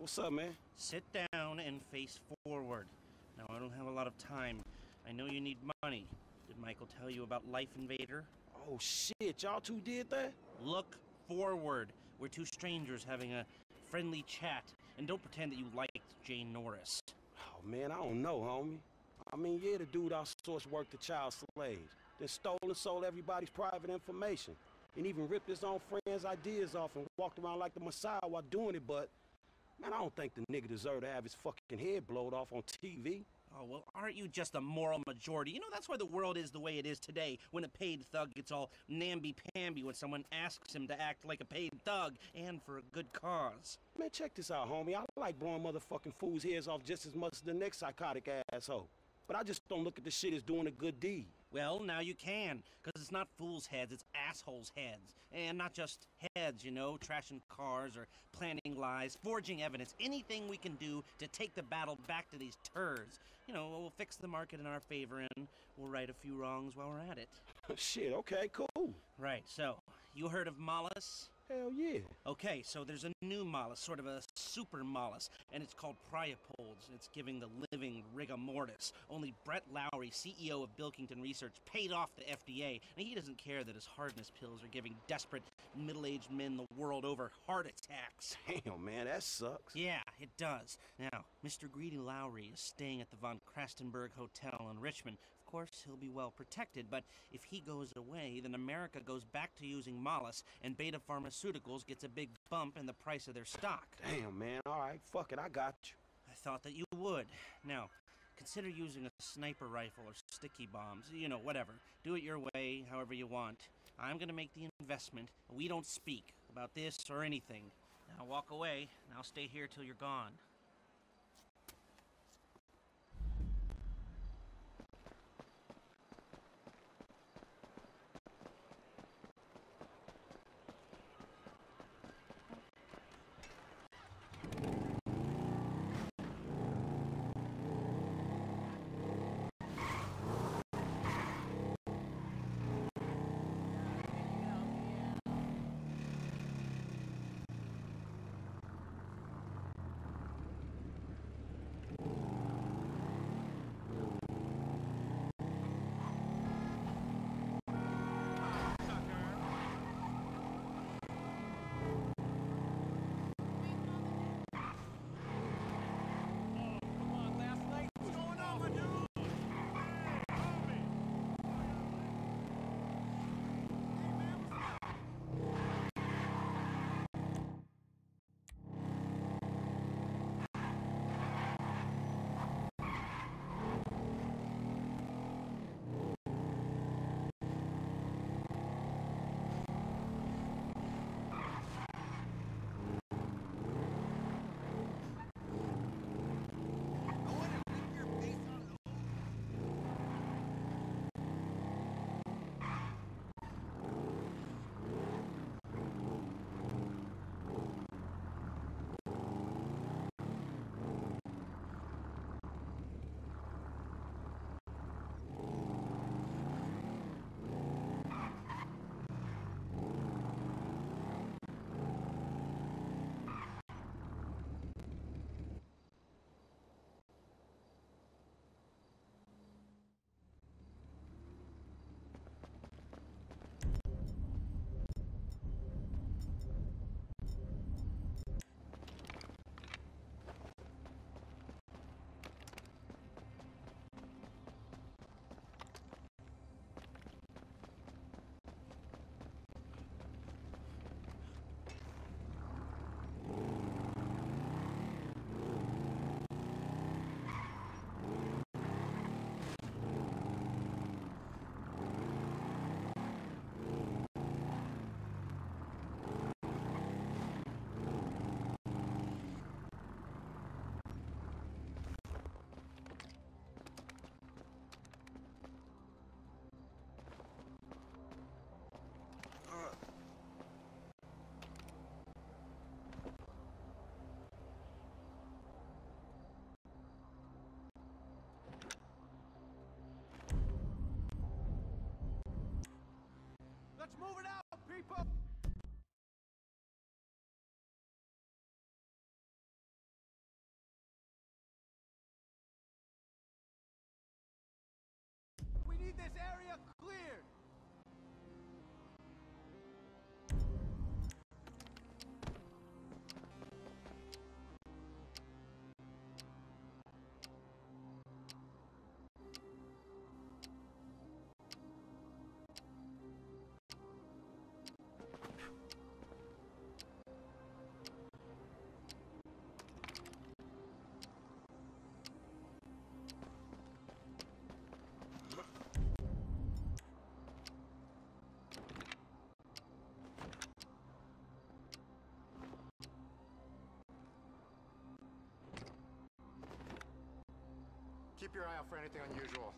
What's up, man? Sit down and face forward. Now, I don't have a lot of time. I know you need money. Did Michael tell you about Life Invader? Oh, shit. Y'all two did that? Look forward. We're two strangers having a friendly chat. And don't pretend that you liked Jay Norris. Oh, man, I don't know, homie. I mean, yeah, the dude I outsourced work to child slaves. Then stole and sold everybody's private information. And even ripped his own friends' ideas off and walked around like the Messiah while doing it, but... Man, I don't think the nigga deserved to have his fucking head blowed off on TV. Oh, well, aren't you just a moral majority? You know, that's why the world is the way it is today, when a paid thug gets all namby-pamby when someone asks him to act like a paid thug, and for a good cause. Man, check this out, homie. I like blowing motherfucking fools' heads off just as much as the next psychotic asshole. But I just don't look at the shit as doing a good deed. Well, now you can, because it's not fools' heads, it's assholes' heads. And not just heads, you know, trashing cars or planning lies, forging evidence, anything we can do to take the battle back to these turds. You know, we'll fix the market in our favor and we'll right a few wrongs while we're at it. shit, okay, cool. Right, so, you heard of Molis? Hell yeah. Okay, so there's a new Molis, sort of a super Molis, and it's called Priapods. It's giving the living rigor mortis. Only Brett Lowrey, CEO of Bilkington Research, paid off the FDA, and he doesn't care that his hardness pills are giving desperate middle-aged men the world over heart attacks. Damn, man, that sucks. Yeah, it does. Now, Mr. Greedy Lowrey is staying at the Von Crastenburg Hotel in Richmond. Of course, he'll be well protected, but if he goes away, then America goes back to using Molis, and Betta Pharmaceuticals gets a big bump in the price of their stock. Damn, man. All right, fuck it, I got you. Thought that you would. Now, consider using a sniper rifle or sticky bombs. You know, whatever. Do it your way, however you want. I'm gonna make the investment. We don't speak about this or anything. Now walk away, and I'll stay here till you're gone. Move it out! Keep your eye out for anything unusual.